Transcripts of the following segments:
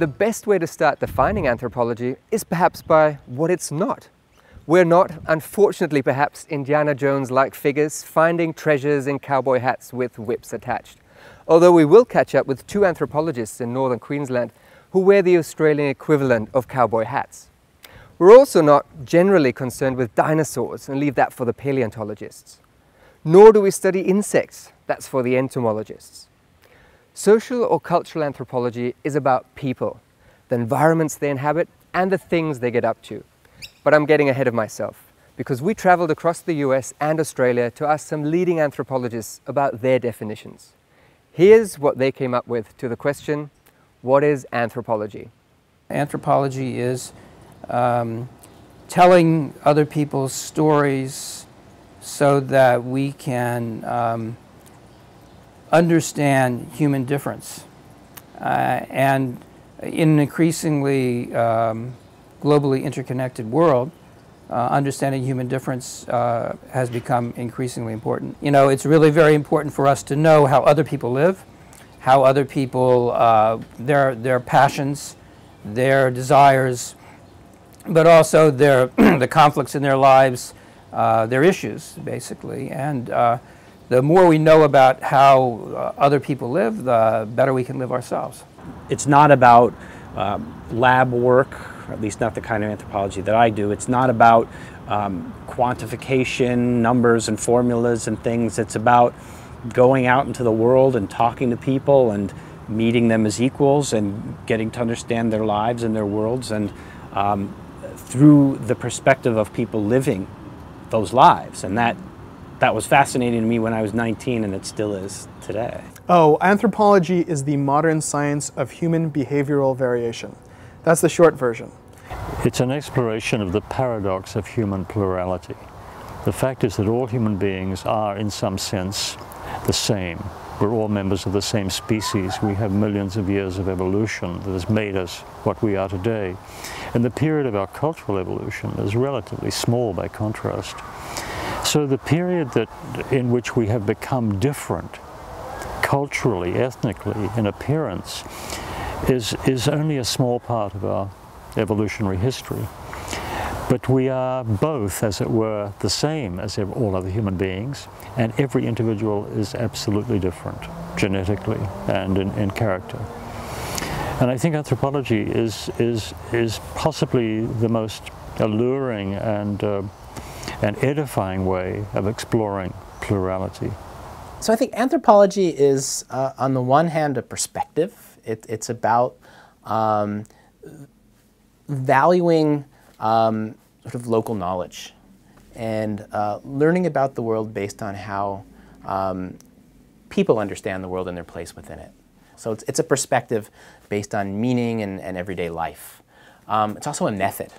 The best way to start defining anthropology is perhaps by what it's not. We're not, unfortunately perhaps, Indiana Jones-like figures finding treasures in cowboy hats with whips attached. Although we will catch up with two anthropologists in northern Queensland who wear the Australian equivalent of cowboy hats. We're also not generally concerned with dinosaurs and leave that for the paleontologists. Nor do we study insects, that's for the entomologists. Social or cultural anthropology is about people, the environments they inhabit and the things they get up to. But I'm getting ahead of myself because we traveled across the US and Australia to ask some leading anthropologists about their definitions. Here's what they came up with to the question, what is anthropology? Anthropology is um, telling other people's stories so that we can um, understand human difference. Uh, and in an increasingly um, globally interconnected world, uh, understanding human difference uh, has become increasingly important. You know, it's really very important for us to know how other people live, how other people, uh, their, their passions, their desires, but also their, the conflicts in their lives, uh, their issues, basically. And uh, the more we know about how uh, other people live, the better we can live ourselves. It's not about um, lab work, at least not the kind of anthropology that I do. It's not about um, quantification, numbers and formulas and things. It's about going out into the world and talking to people and meeting them as equals and getting to understand their lives and their worlds and um, through the perspective of people living those lives. And that, that was fascinating to me when I was 19 and it still is today. Oh, anthropology is the modern science of human behavioral variation. That's the short version. It's an exploration of the paradox of human plurality. The fact is that all human beings are, in some sense, the same. We're all members of the same species. We have millions of years of evolution that has made us what we are today. And the period of our cultural evolution is relatively small by contrast. So the period that, in which we have become different, culturally, ethnically, in appearance, is, is only a small part of our evolutionary history. But we are both, as it were, the same as all other human beings, and every individual is absolutely different, genetically and in, in character. And I think anthropology is, is, is possibly the most alluring and, uh, and edifying way of exploring plurality. So I think anthropology is, uh, on the one hand, a perspective. It, it's about um, valuing um, sort of local knowledge and uh, learning about the world based on how um, people understand the world and their place within it. So it's, it's a perspective based on meaning and, and everyday life. Um, it's also a method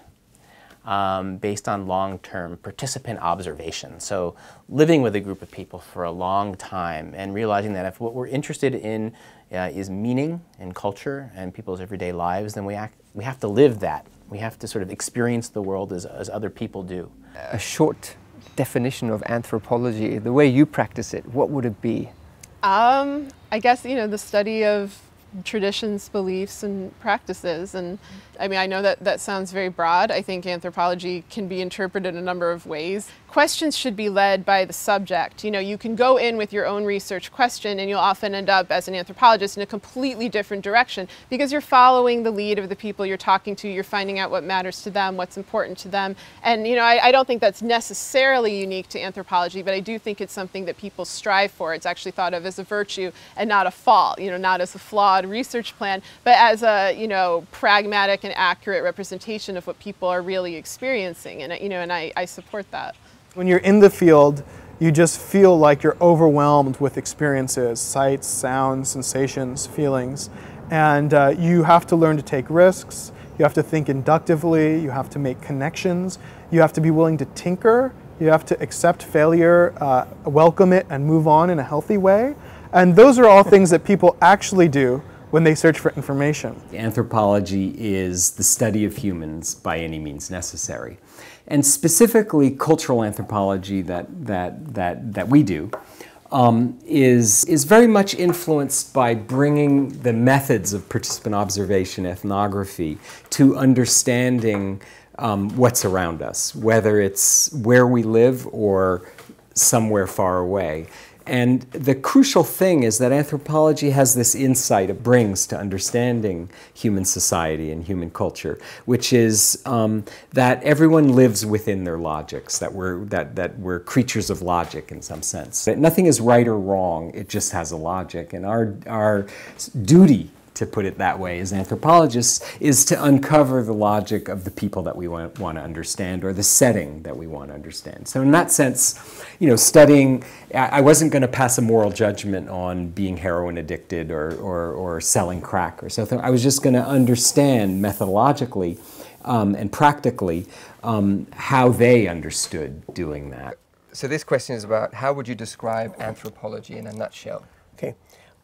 um, based on long-term participant observation. So living with a group of people for a long time and realizing that if what we're interested in uh, is meaning and culture and people's everyday lives, then we, act, we have to live that we have to sort of experience the world as, as other people do. A short definition of anthropology, the way you practice it, what would it be? Um, I guess, you know, the study of traditions, beliefs, and practices. And I mean, I know that that sounds very broad. I think anthropology can be interpreted in a number of ways. Questions should be led by the subject. You know, you can go in with your own research question and you'll often end up as an anthropologist in a completely different direction because you're following the lead of the people you're talking to, you're finding out what matters to them, what's important to them. And, you know, I, I don't think that's necessarily unique to anthropology, but I do think it's something that people strive for. It's actually thought of as a virtue and not a fault, you know, not as a flawed research plan, but as a, you know, pragmatic and accurate representation of what people are really experiencing. And, you know, and I, I support that. When you're in the field, you just feel like you're overwhelmed with experiences, sights, sounds, sensations, feelings. And uh, you have to learn to take risks. You have to think inductively. You have to make connections. You have to be willing to tinker. You have to accept failure, uh, welcome it, and move on in a healthy way. And those are all things that people actually do when they search for information. Anthropology is the study of humans by any means necessary. And specifically cultural anthropology that, that, that, that we do um, is, is very much influenced by bringing the methods of participant observation ethnography to understanding um, what's around us, whether it's where we live or somewhere far away. And the crucial thing is that anthropology has this insight it brings to understanding human society and human culture, which is um, that everyone lives within their logics, that we're, that, that we're creatures of logic in some sense. That nothing is right or wrong, it just has a logic. And our, our duty to put it that way, as anthropologists, is to uncover the logic of the people that we want, want to understand or the setting that we want to understand. So, in that sense, you know, studying, I wasn't going to pass a moral judgment on being heroin addicted or, or, or selling crack or something. I was just going to understand methodologically um, and practically um, how they understood doing that. So, this question is about how would you describe anthropology in a nutshell? Okay.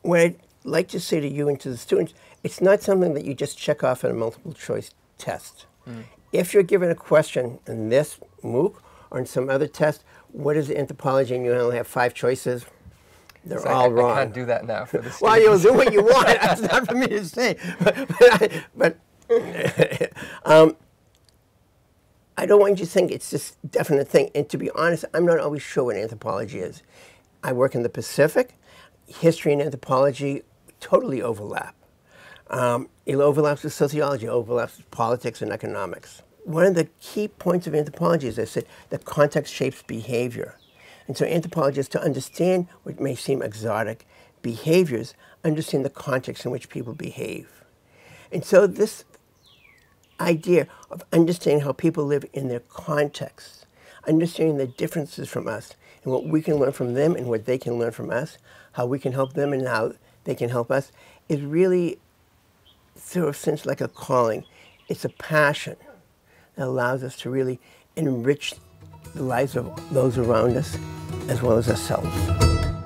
When like to say to you and to the students, it's not something that you just check off in a multiple choice test. Mm. If you're given a question in this MOOC or in some other test, what is anthropology, and you only have five choices, they're so all I, wrong. I can't do that now for the Well, you'll do what you want. That's not for me to say. But, but, but um, I don't want you to think it's this definite thing. And to be honest, I'm not always sure what anthropology is. I work in the Pacific. History and anthropology totally overlap. Um, it overlaps with sociology, overlaps with politics and economics. One of the key points of anthropology is I said that context shapes behavior. And so anthropologists, to understand what may seem exotic behaviors, understand the context in which people behave. And so this idea of understanding how people live in their context, understanding the differences from us, and what we can learn from them and what they can learn from us, how we can help them and how they can help us, is really sort of sense like a calling. It's a passion that allows us to really enrich the lives of those around us as well as ourselves.